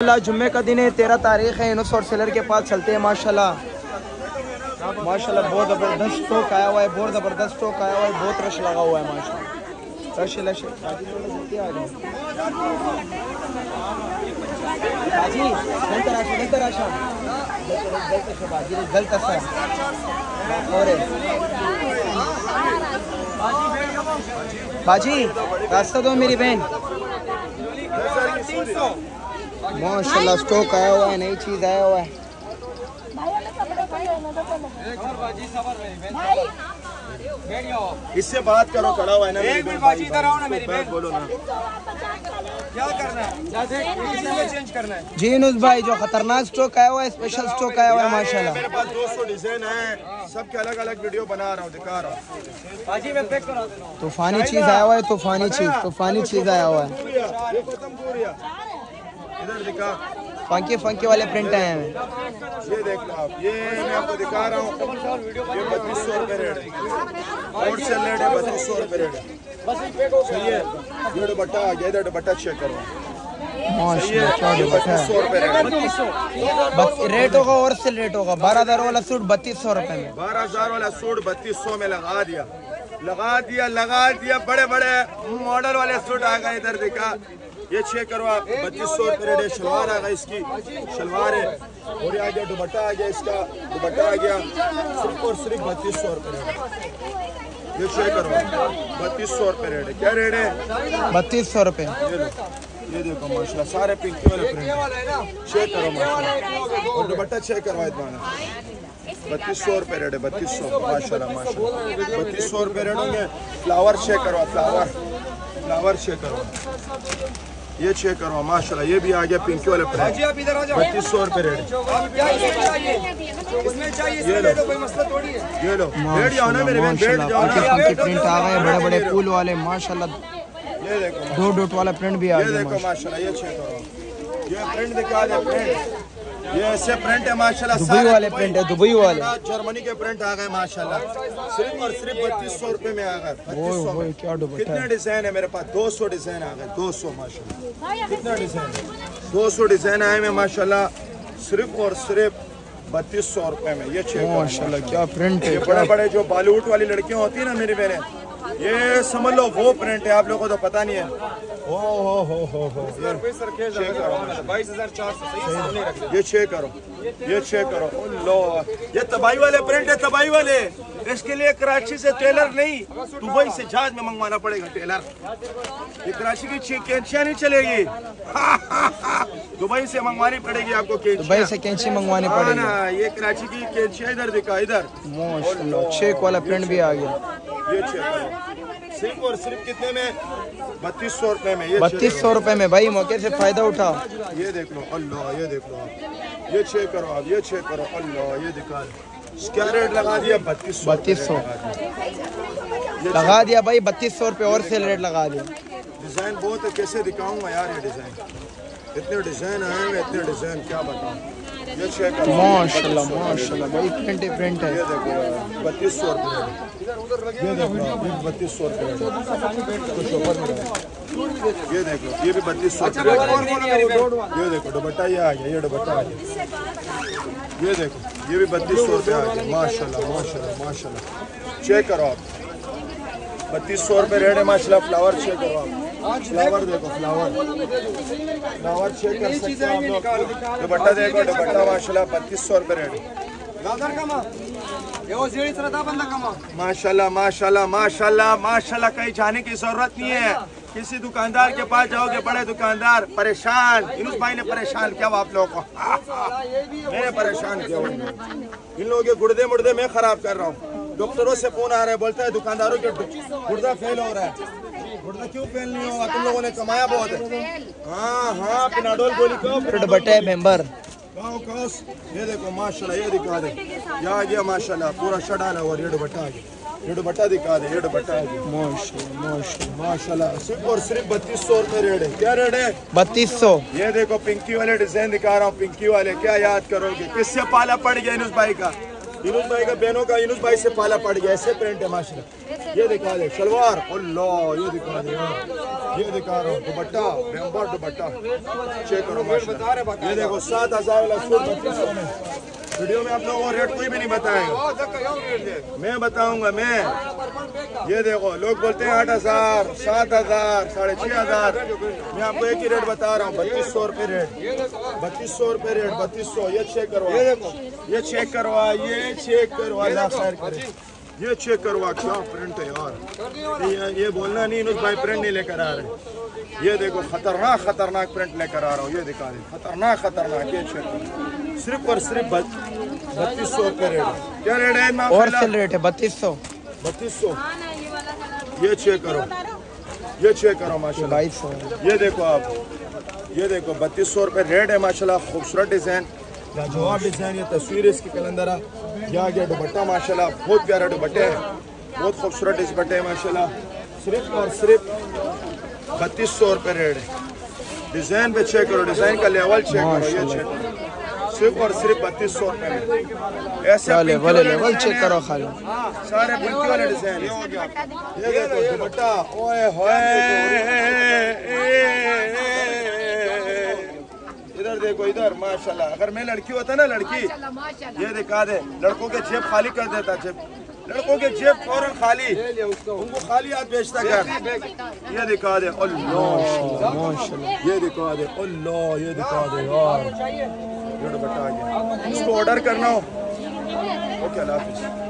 माशाल्लाह, जुम्मे का दिन है, तेरह तारीख है इनोस और सेलर के पास चलते हैं, माशाल्लाह। माशाल्लाह, बहुत ज़बरदस्त स्टॉक आया हुआ है, बहुत ज़बरदस्त स्टॉक आया हुआ है, बहुत रश लगा हुआ है, माशाल्लाह। रश रश गलत बाजी, रास्ता दो मेरी बहन। माशाल्लाह स्टॉक आया हुआ है नई चीज़ आया हुआ है। इससे बात करो खड़ा हुआ है ना एक मिनट बाजी इधर आओ ना मेरी बहन। बोलो ना। क्या करना है? चेंज करना है। जी नुस भाई जो खतरनाक स्टॉक आया हुआ है स्पेशल स्टॉक आया हुआ है माशाल्लाह। मेरे पास 200 डिज़ाइन है। सबके अलग अलग वीडियो बना रहा हूँ दिखा रहा हूँ। बाजी मैं पैक करा तूफानी चीज़ आया हुआ है तूफानी चीज़ तूफानी चीज़ आया हुआ है। फंकी फंकी वाले प्रिंट आए हैं। ये देख लो आप ये मैं आपको दिखा रहा हूँ। ये बत्तीस सौ रुपये रेट है। सेल रेट है बत्तीस सौ रुपये रेट है। सही है? ये दुपट्टा आ गया इधर दुपट्टा चेक करो। रेट होगा और सेल रेट होगा। बारह हज़ार वाला सूट बत्तीस सौ रुपए में। बारह हज़ार वाला सूट बत्तीस सौ में लगा दिया। लगा दिया लगा दिया। बड़े बड़े मॉडल वाले सूट आ गए इधर देखा। ये चेक करो आप बत्तीस सौ रुपये रेट है शलवार आ गई इसकी। शलवार है। और ये आ गया दुपट्टा आ गया इसका। दुपट्टा आ गया। सिर्फ़ और सिर्फ़ बत्तीस सौ रुपये रेट। ये चेक करो बत्तीस सौ रुपये रेट है। क्या रेट है? बत्तीस सौ रुपये ये देखो माशाल्लाह सारे पिंक वाले प्रिंट चेक करो माशाल्लाह। और दुपट्टा चेक करवा इतना बत्तीस सौ रुपये रेट है बत्तीस सौ माशाल्लाह माशाल्लाह। बत्तीस सौ रुपये रेट होंगे फ्लावर चेक करो फ्लावर फ्लावर चेक करो ये चेक करो माशाल्लाह ये भी आ गया पिंकी वाले जाओ। बत्तीस सौ रुपये रेट। इसमें ले। लो कोई मसला थोड़ी है। ये लो। बैठ जाओ ना मेरे बैठ जाओ प्रिंट आ गए बड़े बड़े फूल वाले माशाल्लाह। ये देखो दो डॉट वाला प्रिंट भी आ ये गया देखो माशाल्लाह। ये चेक करो। ये प्रिंट दिखा दे प्रिंट ये ऐसे प्रिंट है माशाल्लाह। दुबई वाले प्रिंट है दुबई वाले। जर्मनी के प्रिंट आ गए माशाल्लाह। सिर्फ़ और सिर्फ़ बत्तीस सौ रुपए में आ गए ओए 3200 में। क्या कितने डिज़ाइन है मेरे पास? 200 डिज़ाइन आ गए 200 माशाल्लाह। कितना डिज़ाइन है 200 डिज़ाइन आए में माशाल्लाह। सिर्फ़ और सिर्फ़ बत्तीस सौ रुपए में ये माशाल्लाह क्या प्रिंट है? बड़े बड़े जो बॉलीवुड वाली लड़कियाँ होती है ना मेरी बहनें ये समझ लो वो प्रिंट है आप लोगों को तो पता नहीं है। ओ हो हो हो हो। ये बाईस हज़ार चार सौ चेक करो ये चेक करो। लो। ये तबाही वाले प्रिंट है तबाही वाले। इसके लिए कराची से टेलर नहीं दुबई से जहाज़ में मंगवाना पड़ेगा टेलर ये कराची की ची- नहीं चलेगी। दुबई से मंगवानी पड़ेगी आपको कैंचियाँ। दुबई से कैंची मंगवानी पड़ेगी। ना ये कराची की कैंचियाँ इधर दिखा इधर। चेक वाला प्रिंट भी आ गया। ये करो सिर्फ़ और सिर्फ़ कितने में? बत्तीस सौ रुपए में ये बत्तीस सौ रुपए में भाई मौके से फ़ायदा उठाओ ये देख लो अल्लाह ये देख लो आप। ये चेक करो आप ये चेक करो अल्लाह ये दिखा। क्या रेट लगा दिया? बत्तीस बत्तीस सौ। लगा दिया। भाई बत्तीस सौ रुपये और सेल रेट लगा दिया डिज़ाइन बहुत है कैसे दिखाऊँगा यार ये डिज़ाइन? इतने डिज़ाइन आए हैं इतने डिज़ाइन क्या बताऊँ? माशाल्लाह माशाल्लाह भाई प्रिंट ही। प्रिंट है बत्तीस सौ रुपये ये देखो बत्तीस सौ रुपये कुछ ऊपर ये देखो ये भी बत्तीस सौ रुपये ये देखो? दुपट्टा ये आ गया ये दुपट्टा आ गया। ये देखो ये भी बत्तीस सौ रुपये आ गया। माशाल्लाह माशाल्लाह माशाल्लाह। चेक करो आप। बत्तीस सौ रुपये रेट है माशाल्लाह फ्लावर चेक करो आप। फ्लावर देखो फ्लावर फ्लावर चेक कर सकते हो आप लोग। दुपट्टा देखो दुपट्टा माशाल्लाह बत्तीस सौ रुपये रेट। माशाल्लाह माशाल्लाह माशाल्लाह माशाल्लाह कहीं जाने की ज़रूरत नहीं है। किसी दुकानदार के पास जाओगे बड़े दुकानदार परेशान। इनुस भाई ने परेशान किया आप लोगों को। मैंने परेशान किया इन लोगों के गुर्दे मुर्दे मैं खराब कर रहा हूँ। डॉक्टरों से फ़ोन आ रहा है बोलता है दुकानदारों के गुर्दा फेल हो रहा है। क्यों फेल नहीं होगा तुम लोगों ने कमाया बहुत है। हाँ हाँ पिनाडोल गोली को फिर मेंबर ये देखो माशाल्लाह ये दिखा दे। ये आ गया माशाल्लाह पूरा शर्ट आना हुआ ये दुपट्टा आ गया। ये दुपट्टा दिखा दे ये दुपट्टा आ गया। माशाल्लाह माशाल्लाह। माशाल्लाह सिर्फ़ और सिर्फ़ बत्तीस सौ रुपये रेट है। क्या रेट है? बत्तीस सौ। ये देखो पिंकी वाले डिज़ाइन दिखा रहा हूँ पिंकी वाले। क्या याद करोगे? किससे पाला पड़ गया इनुस भाई का? इनुस भाई का बहनों का इनुस भाई से पाला पड़ गया ऐसे प्रिंट है माशाल्लाह। ये दिखा दे अल्लाह, ये दिखा दे यार। ये दिखा रहा हूँ, दुपट्टा बेम्बर दुपट्टा। चेक करो ये देखो, सात हज़ार वीडियो में आप लोगों को रेट कोई भी नहीं बताएगा। मैं बताऊँगा, मैं। ये देखो, लोग बोलते हैं आठ हज़ार, सात हज़ार, साढ़े छह हज़ार। मैं आपको एक ही रेट बता रहा हूँ, बत्तीस सौ रुपये रेट बत्तीस सौ रुपये रेट बत्तीस सौ। ये चेक करवा ये चेक करवा ये चेक करवा अल्लाह खैर करे ये चेक करवा क्या प्रिंट है यार? ये, ये बोलना नहीं नुस भाई प्रिंट नहीं लेकर आ रहे। ये देखो खतरनाक खतरनाक प्रिंट लेकर आ रहा हूँ ये दिखा दे खतरनाक खतरनाक ये चेक करो। सिर्फ़ और सिर्फ़ बत्तीस सौ रुपये रेट है। क्या रेट है इमाम और सेल रेट है? बत्तीस सौ। बत्तीस सौ। ये चेक करो। ये चेक करो माशाल्लाह। ये देखो आप। ये देखो बत्तीस सौ रुपये रेट है माशाल्लाह। खूबसूरत डिज़ाइन लाजवाब डिज़ाइन ये तस्वीर है इसकी कलंदरा। ये गया दुपट्टा माशाल्लाह बहुत प्यारा दुपट्टे है। बहुत खूबसूरत दुपट्टे है माशाल्लाह। सिर्फ़ और सिर्फ़ बत्तीस सौ रुपये रेट है। डिज़ाइन पे चेक करो डिज़ाइन का लेवल चेक करो ये चेक करो। सिर्फ़ और सिर्फ़ बत्तीस सौ रुपये ऐसे लेवल वाले लेवल चेक है। करो खाली। सारे पिंकी वाले डिज़ाइन ये देखो दुपट्टा ओए होए इधर देखो इधर माशाल्लाह। अगर मैं लड़की होता ना लड़की। ये दिखा दे लड़कों के जेब खाली कर देता जेब। लड़कों के जेब फ़ौरन खाली। उनको खाली हाथ बेचता घर। ये दिखा दे अल्लाह। ये दिखा दे अल्लाह ये दिखा दे यार। ये दुपट्टा आ गया। इसको ऑर्डर करना हो। ओके अल्लाह हाफिज़।